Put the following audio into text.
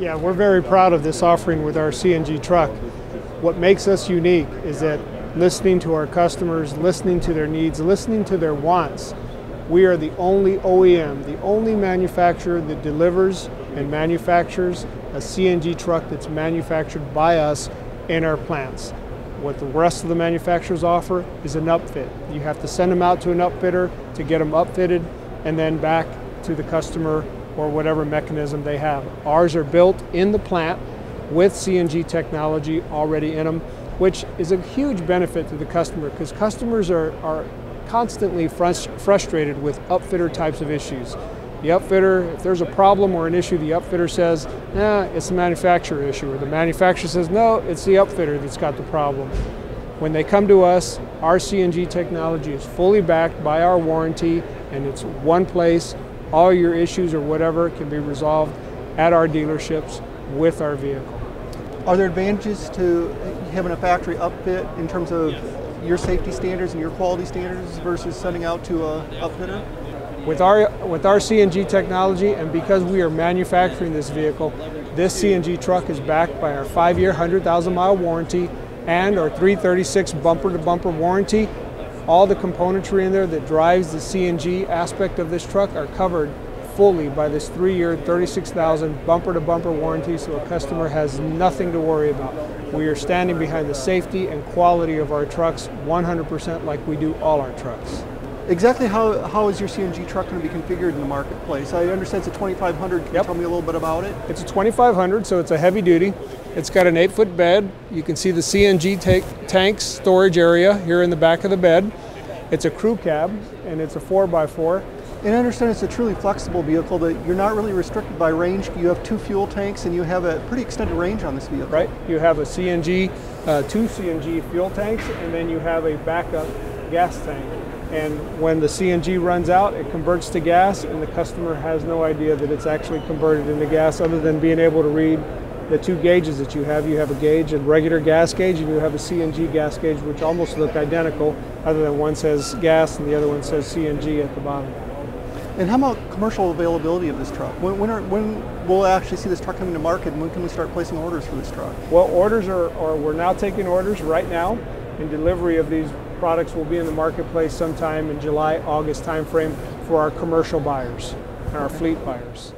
we're very proud of this offering with our CNG truck. What makes us unique is that listening to our customers, listening to their needs, listening to their wants, we are the only OEM, the only manufacturer that delivers and manufactures a CNG truck that's manufactured by us in our plants. What the rest of the manufacturers offer is an upfit. You have to send them out to an upfitter to get them upfitted and then back to the customer or whatever mechanism they have. Ours are built in the plant with CNG technology already in them, which is a huge benefit to the customer because customers are, are constantly frustrated with upfitter types of issues. The upfitter, if there's a problem or an issue, the upfitter says, nah, it's the manufacturer issue, or the manufacturer says, no, it's the upfitter that's got the problem. When they come to us, our CNG technology is fully backed by our warranty, and it's one place. All your issues or whatever can be resolved at our dealerships with our vehicle. Are there advantages to having a factory upfit in terms of your safety standards and your quality standards versus sending out to a upfitter? With our, with our CNG technology and because we are manufacturing this vehicle, this CNG truck is backed by our five-year, 100,000 mile warranty and our 336 bumper-to-bumper warranty. All the componentry in there that drives the CNG aspect of this truck are covered fully by this three-year, 36,000 bumper-to-bumper warranty, so a customer has nothing to worry about. We are standing behind the safety and quality of our trucks 100% like we do all our trucks. Exactly how, how is your CNG truck going to be configured in the marketplace? I understand it's a 2500. Can yep. you tell me a little bit about it? It's a 2500, so it's a heavy duty. It's got an eight foot bed. You can see the CNG tank storage area here in the back of the bed. It's a crew cab and it's a 4x4. And I understand it's a truly flexible vehicle that you're not really restricted by range. You have two fuel tanks and you have a pretty extended range on this vehicle. Right. You have a CNG, uh, two CNG fuel tanks, and then you have a backup gas tank. And when the CNG runs out, it converts to gas, and the customer has no idea that it's actually converted into gas other than being able to read the two gauges that you have. You have a gauge, a regular gas gauge, and you have a CNG gas gauge, which almost look identical, other than one says gas and the other one says CNG at the bottom. And how about commercial availability of this truck? When, when, are, when will actually see this truck coming to market, and when can we start placing orders for this truck? Well, orders are, are we're now taking orders right now, and delivery of these products will be in the marketplace sometime in July, August timeframe for our commercial buyers and our fleet buyers.